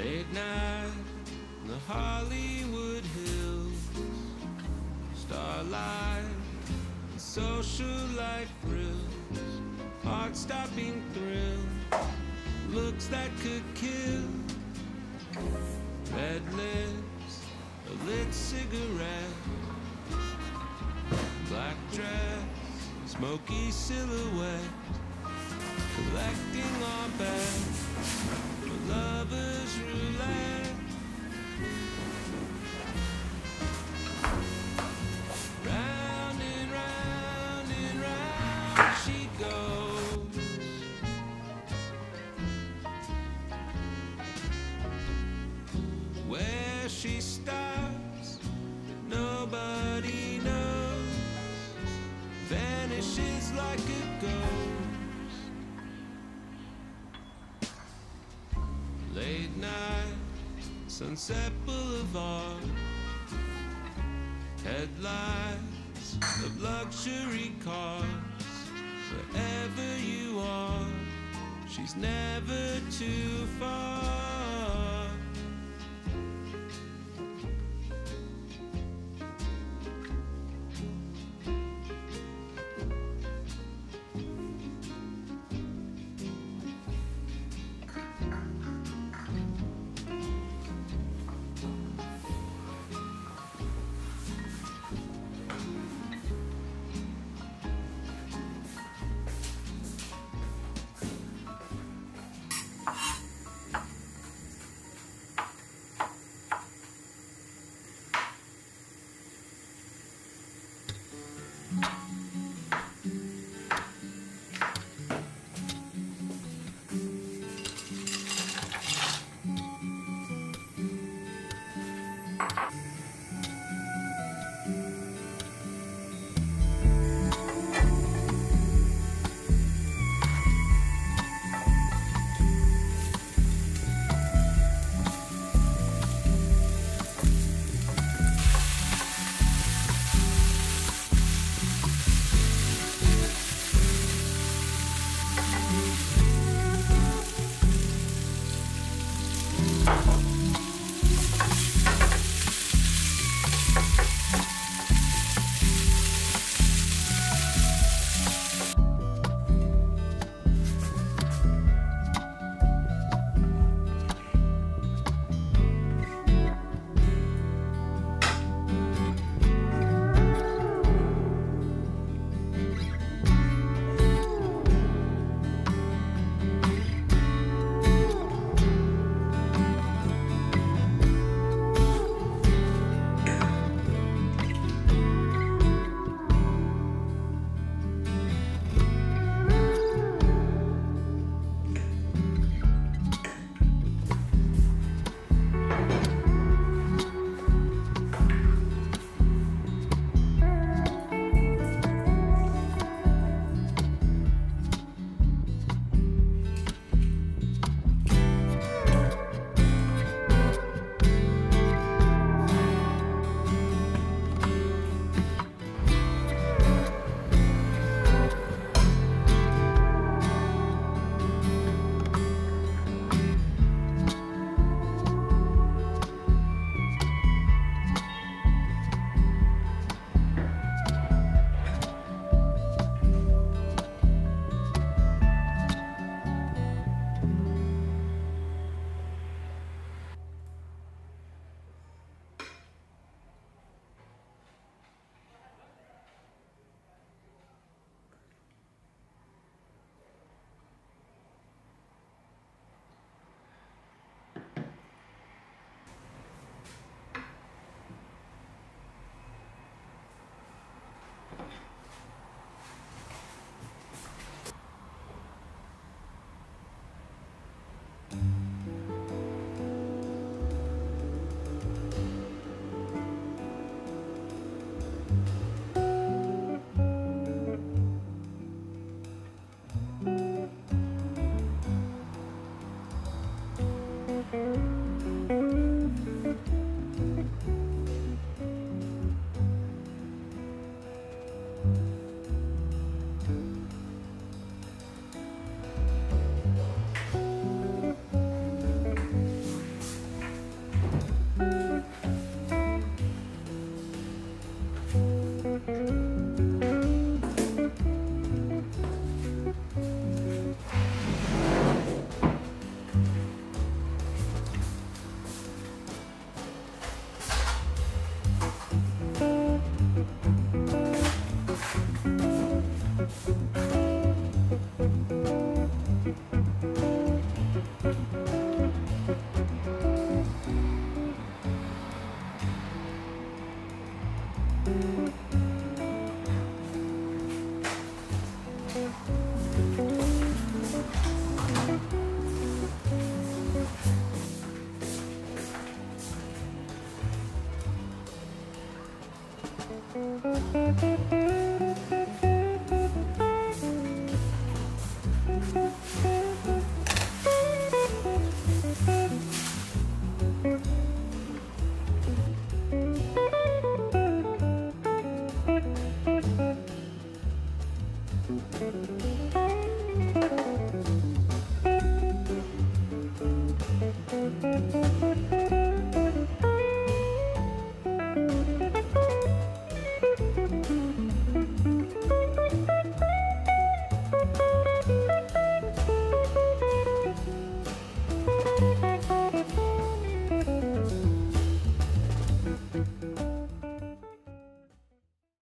Late night, the Hollywood Hills, starlight, and social life thrills, heart-stopping thrill, looks that could kill. Red lips, a lit cigarette, black dress, smoky silhouette, collecting our roulette. Round and round and round she goes. Sunset Boulevard. Headlights of luxury cars. Wherever you are, she's never too far. うん